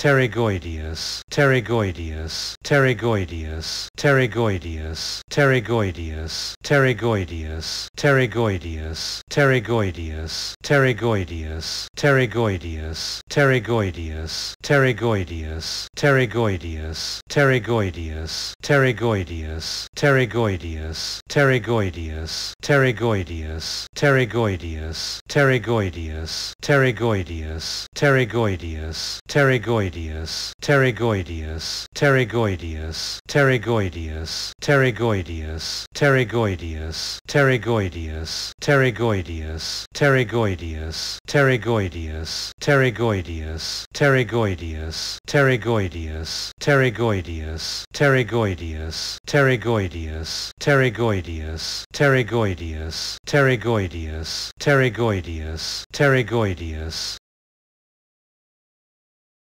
pterygoideus, pterygoideus, pterygoideus, pterygoideus, pterygoideus, pterygoideus, pterygoideus, pterygoideus, pterygoideus, pterygoideus, pterygoideus, pterygoideus, pterygoideus, pterygoideus, pterygoideus, pterygoideus, pterygoideus, pterygoideus, pterygoideus, pterygoideus, pterygoideus, pterygoideus, pterygoideus, pterygoideus, pterygoideus, pterygoideus, pterygoideus, pterygoideus, pterygoideus, pterygoideus, pterygoideus, pterygoideus, pterygoideus, pterygoideus, pterygoideus, pterygoideus, pterygoideus, pterygoideus, pterygoideus, pterygoideus, pterygoideus, pterygoideus, pterygoideus,